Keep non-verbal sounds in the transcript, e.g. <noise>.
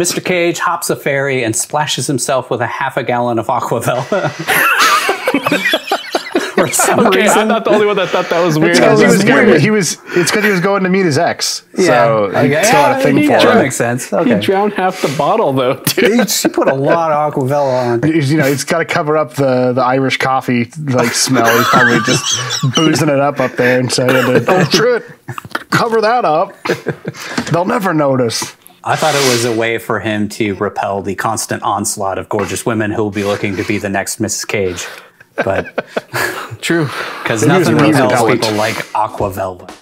Mr. Cage hops a ferry and splashes himself with a half a gallon of Aqua Velva. <laughs> For some Okay, reason. I'm not the only one that thought that was weird. Because he was was, just weird. he was. It's because he was going to meet his ex. so okay. he still had a thing yeah, for that her. makes sense. He Okay. drowned half the bottle though. Dude. He, she put a lot of Aqua Velva on. <laughs> You know, it's got to cover up the, the Irish coffee like smell. He's probably just boozing it up up there, and so he had to, oh shit, cover that up. They'll never notice. I thought it was a way for him to repel the constant onslaught of gorgeous women who will be looking to be the next Mrs. Cage. But True. because Maybe it was nothing a repels people like Aqua Velva.